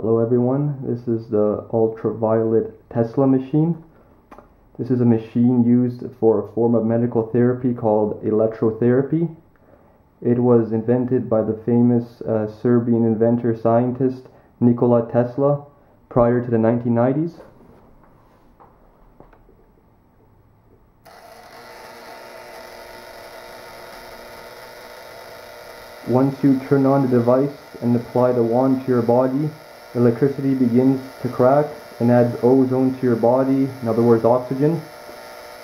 Hello everyone, this is the ultraviolet Tesla machine. This is a machine used for a form of medical therapy called electrotherapy. It was invented by the famous uh, Serbian inventor scientist Nikola Tesla prior to the 1990s. Once you turn on the device and apply the wand to your body, electricity begins to crack and adds ozone to your body, in other words oxygen,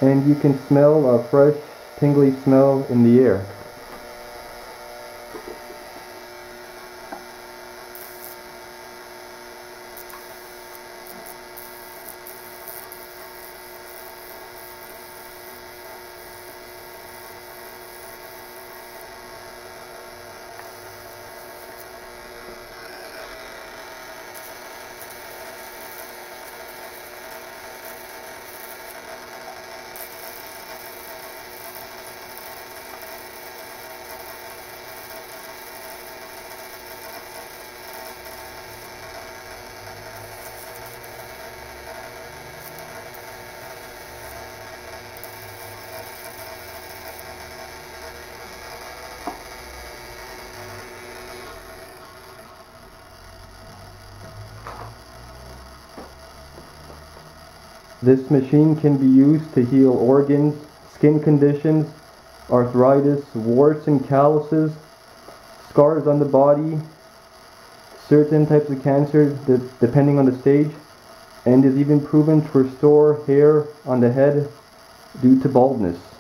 and you can smell a fresh, tingly smell in the air. This machine can be used to heal organs, skin conditions, arthritis, warts and calluses, scars on the body, certain types of cancer depending on the stage, and is even proven to restore hair on the head due to baldness.